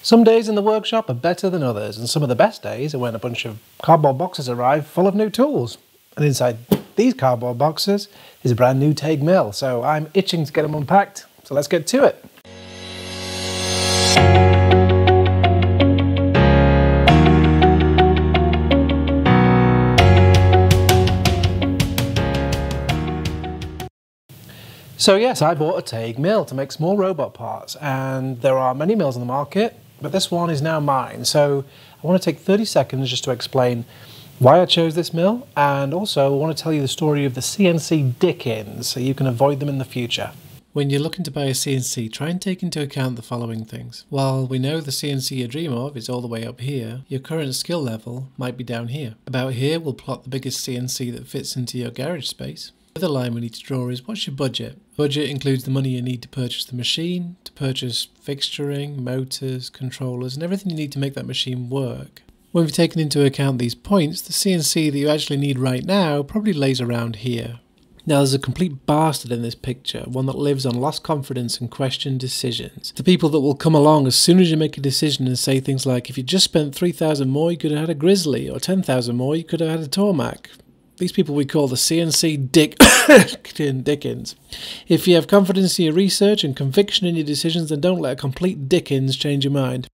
Some days in the workshop are better than others, and some of the best days are when a bunch of cardboard boxes arrive full of new tools. And inside these cardboard boxes is a brand new Taig mill, so I'm itching to get them unpacked, so let's get to it. So yes, I bought a Taig mill to make small robot parts, and there are many mills on the market, but this one is now mine. So I want to take 30 seconds just to explain why I chose this mill, and also I want to tell you the story of the CNC Dickens, so you can avoid them in the future. When you're looking to buy a CNC, try and take into account the following things. While we know the CNC you dream of is all the way up here, your current skill level might be down here. About here, we'll plot the biggest CNC that fits into your garage space. The other line we need to draw is what's your budget? Budget includes the money you need to purchase the machine, to purchase fixturing, motors, controllers, and everything you need to make that machine work. When we've taken into account these points, the CNC that you actually need right now probably lays around here. Now there's a complete bastard in this picture, one that lives on lost confidence and questioned decisions. The people that will come along as soon as you make a decision and say things like, if you just spent 3,000 more you could have had a Grizzly, or 10,000 more you could have had a Tormach. These people we call the CNC Dick Dickens. If you have confidence in your research and conviction in your decisions, then don't let a complete Dickens change your mind.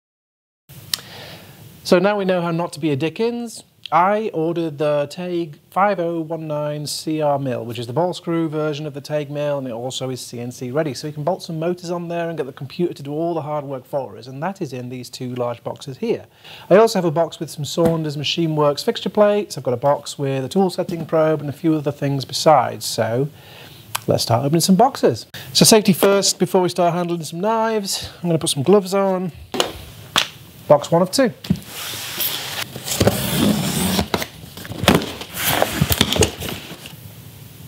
So now we know how not to be a Dickens. I ordered the Taig 5019 CR mill, which is the ball screw version of the Taig mill, and it also is CNC ready. So you can bolt some motors on there and get the computer to do all the hard work for us, and that is in these two large boxes here. I also have a box with some Saunders Machine Works fixture plates. I've got a box with a tool setting probe and a few other things besides. So let's start opening some boxes. So safety first, before we start handling some knives, I'm going to put some gloves on. Box one of two.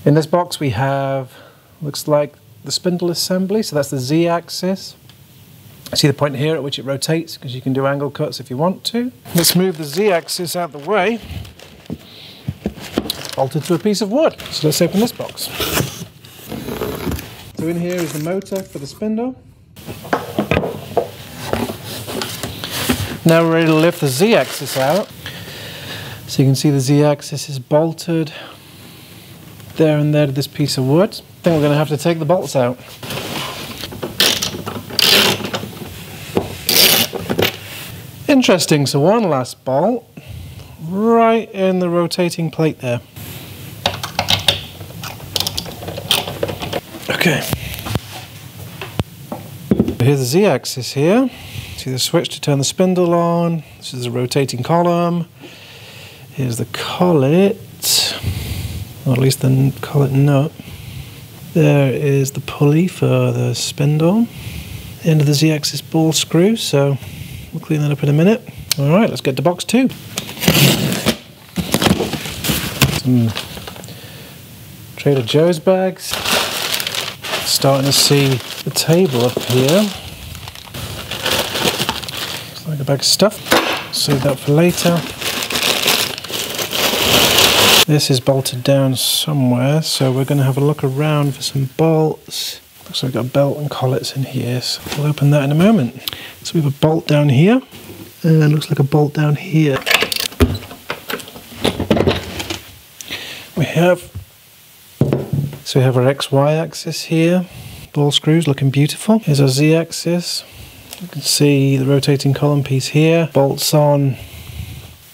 In this box we have, looks like the spindle assembly, so that's the z-axis. See the point here at which it rotates, because you can do angle cuts if you want to. Let's move the z-axis out of the way. Bolted to a piece of wood. So let's open this box. So in here is the motor for the spindle. Now we're ready to lift the z-axis out. So you can see the z-axis is bolted there and there to this piece of wood. I think we're going to have to take the bolts out. Interesting, so one last bolt right in the rotating plate there. Okay. Here's the z-axis here. See the switch to turn the spindle on. This is the rotating column. Here's the collet or at least the collet nut. There is the pulley for the spindle. End of the z-axis ball screw, so we'll clean that up in a minute. Alright, let's get to box two. Some Trader Joe's bags. Starting to see the table up here. Looks like a bag of stuff. Save that for later. This is bolted down somewhere, so we're going to have a look around for some bolts. Looks like we've got a belt and collets in here, so we'll open that in a moment. So we have a bolt down here, and it looks like a bolt down here. We have, so we have our XY axis here, ball screws looking beautiful. Here's our Z axis. You can see the rotating column piece here, bolts on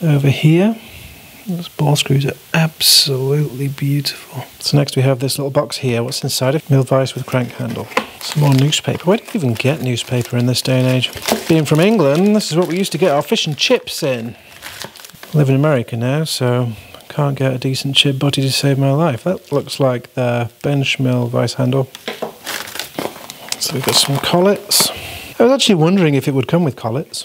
over here. Those ball screws are absolutely beautiful. So next we have this little box here. What's inside it? Mill vise with crank handle. Some more newspaper. Where do you even get newspaper in this day and age? Being from England, this is what we used to get our fish and chips in. I live in America now, so I can't get a decent chip butty to save my life. That looks like the bench mill vice handle. So we've got some collets. I was actually wondering if it would come with collets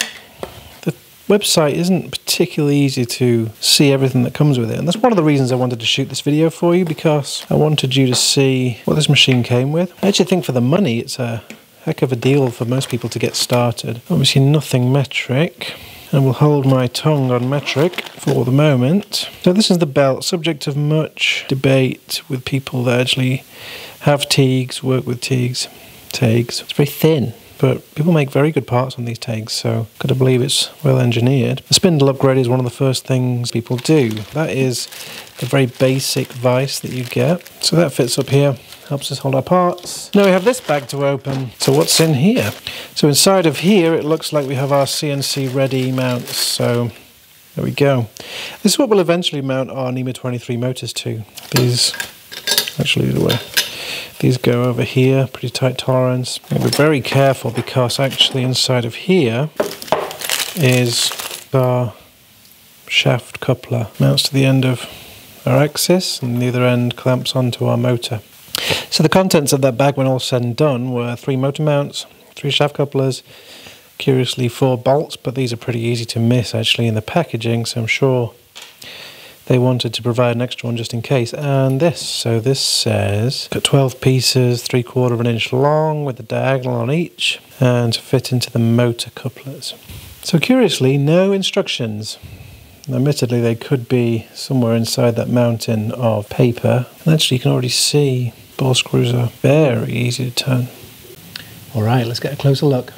website isn't particularly easy to see everything that comes with it. And that's one of the reasons I wanted to shoot this video for you because I wanted you to see what this machine came with. I actually think for the money it's a heck of a deal for most people to get started. Obviously nothing metric. And we'll hold my tongue on metric for the moment. So this is the belt, subject of much debate with people that actually have Taigs, work with Taigs, Taigs. It's very thin. But people make very good parts on these Taigs, so got to believe it's well engineered. The spindle upgrade is one of the first things people do. That is the very basic vise that you get. So that fits up here, helps us hold our parts. Now we have this bag to open. So what's in here? So inside of here, it looks like we have our CNC ready mounts. So there we go. This is what we'll eventually mount our NEMA 23 motors to. These, actually the way, these go over here, pretty tight tolerance. be very careful because actually inside of here is our shaft coupler. Mounts to the end of our axis and the other end clamps onto our motor. So the contents of that bag when all said and done were three motor mounts, three shaft couplers, curiously four bolts, but these are pretty easy to miss actually in the packaging, so I'm sure they wanted to provide an extra one just in case. And this, so this says got 12 pieces, three quarter of an inch long with a diagonal on each, and to fit into the motor couplers. So curiously, no instructions. Admittedly, they could be somewhere inside that mountain of paper. And actually, you can already see ball screws are very easy to turn. All right, let's get a closer look.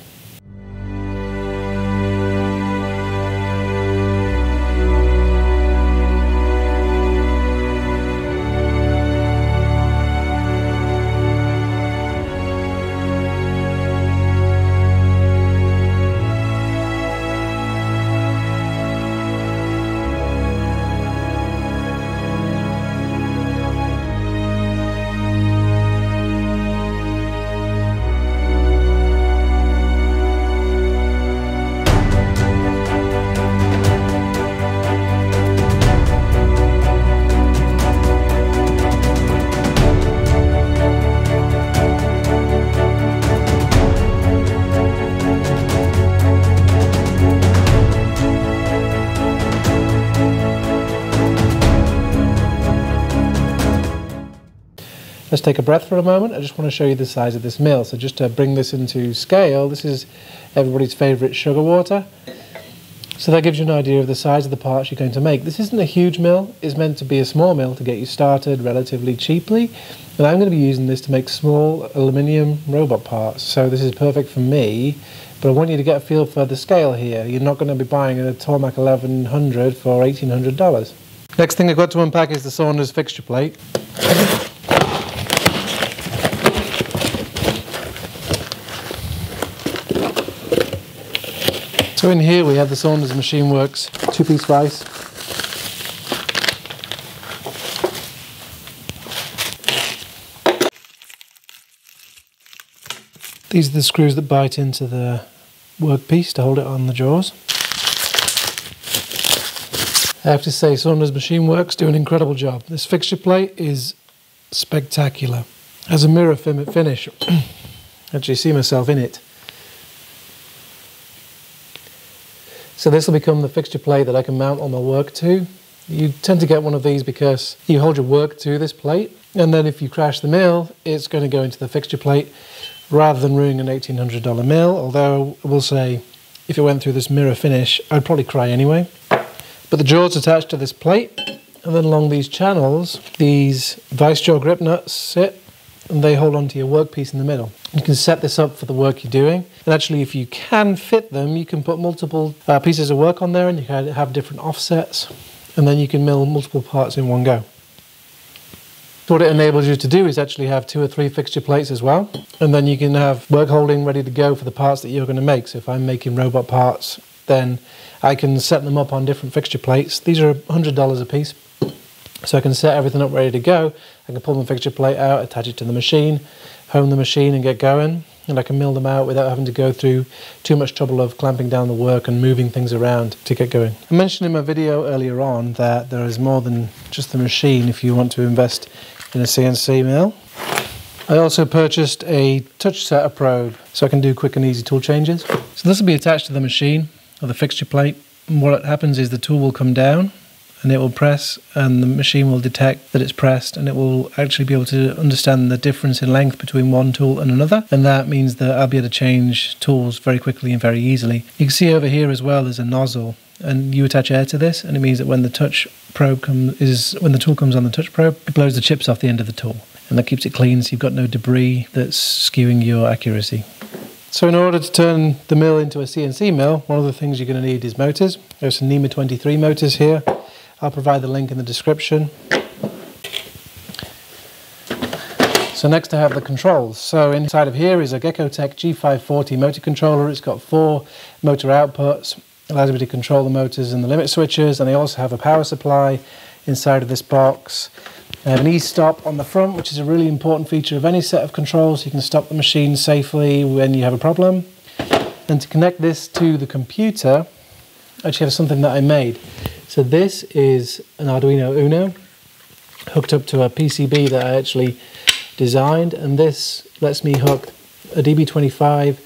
Let's take a breath for a moment. I just want to show you the size of this mill. So just to bring this into scale, this is everybody's favourite sugar water. So that gives you an idea of the size of the parts you're going to make. This isn't a huge mill. It's meant to be a small mill to get you started relatively cheaply. And I'm going to be using this to make small aluminium robot parts. So this is perfect for me. But I want you to get a feel for the scale here. You're not going to be buying a Tormach 1100 for $1,800. Next thing I've got to unpack is the Saunders fixture plate. So in here we have the Saunders Machine Works two-piece vise. These are the screws that bite into the workpiece to hold it on the jaws. I have to say Saunders Machine Works do an incredible job. This fixture plate is spectacular. Has a mirror finish. Actually see myself in it. So this will become the fixture plate that I can mount all my work to. You tend to get one of these because you hold your work to this plate and then if you crash the mill it's going to go into the fixture plate rather than ruining an $1,800 mill although I will say if it went through this mirror finish I'd probably cry anyway. But the jaws attached to this plate and then along these channels these vice jaw grip nuts sit and they hold onto your workpiece in the middle. You can set this up for the work you're doing. And actually, if you can fit them, you can put multiple uh, pieces of work on there and you can have different offsets. And then you can mill multiple parts in one go. So what it enables you to do is actually have two or three fixture plates as well. And then you can have work holding ready to go for the parts that you're going to make. So if I'm making robot parts, then I can set them up on different fixture plates. These are $100 a piece. So I can set everything up ready to go. I can pull the fixture plate out, attach it to the machine, home the machine and get going. And I can mill them out without having to go through too much trouble of clamping down the work and moving things around to get going. I mentioned in my video earlier on that there is more than just the machine if you want to invest in a CNC mill. I also purchased a touch setter probe so I can do quick and easy tool changes. So this will be attached to the machine or the fixture plate. And what happens is the tool will come down and it will press and the machine will detect that it's pressed and it will actually be able to understand the difference in length between one tool and another and that means that I'll be able to change tools very quickly and very easily. You can see over here as well there's a nozzle and you attach air to this and it means that when the touch probe comes is when the tool comes on the touch probe it blows the chips off the end of the tool and that keeps it clean so you've got no debris that's skewing your accuracy. So in order to turn the mill into a CNC mill, one of the things you're going to need is motors. There's some NEMA 23 motors here. I'll provide the link in the description. So next I have the controls. So inside of here is a Gekkotech G540 motor controller. It's got four motor outputs, allows me to control the motors and the limit switches, and I also have a power supply inside of this box. I have an e-stop on the front, which is a really important feature of any set of controls. You can stop the machine safely when you have a problem. And to connect this to the computer, I actually have something that I made. So this is an Arduino Uno hooked up to a PCB that I actually designed, and this lets me hook a DB25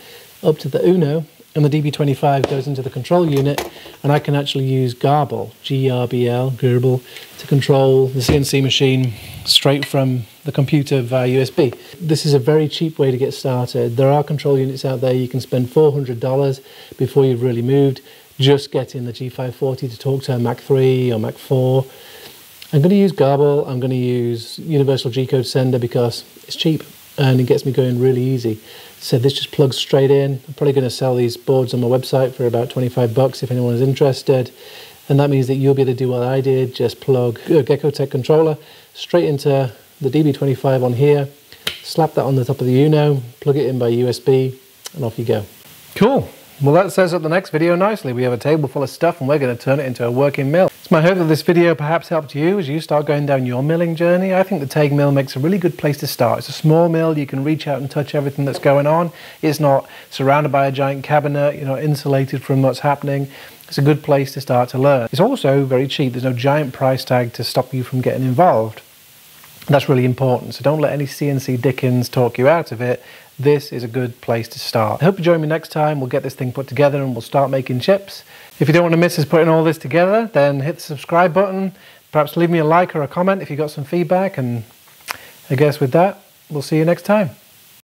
up to the Uno and the DB25 goes into the control unit and I can actually use Grbl, G-R-B-L, Grbl, to control the CNC machine straight from the computer via USB. This is a very cheap way to get started. There are control units out there you can spend $400 before you've really moved just getting the G540 to talk to a Mach 3 or Mach 4. I'm going to use Grbl, I'm going to use Universal G-Code Sender because it's cheap and it gets me going really easy. So this just plugs straight in. I'm probably going to sell these boards on my website for about 25 bucks if anyone is interested. And that means that you'll be able to do what I did, just plug uh, a Gekkotech controller straight into the DB25 on here, slap that on the top of the Uno, plug it in by USB, and off you go. Cool. Well, that sets up the next video nicely. We have a table full of stuff and we're going to turn it into a working mill. It's my hope that this video perhaps helped you as you start going down your milling journey. I think the Taig mill makes a really good place to start. It's a small mill, you can reach out and touch everything that's going on. It's not surrounded by a giant cabinet, you're not insulated from what's happening. It's a good place to start to learn. It's also very cheap. There's no giant price tag to stop you from getting involved. That's really important. So don't let any CNC Dickens talk you out of it this is a good place to start. I hope you join me next time. We'll get this thing put together and we'll start making chips. If you don't want to miss us putting all this together, then hit the subscribe button. Perhaps leave me a like or a comment if you got some feedback. And I guess with that, we'll see you next time.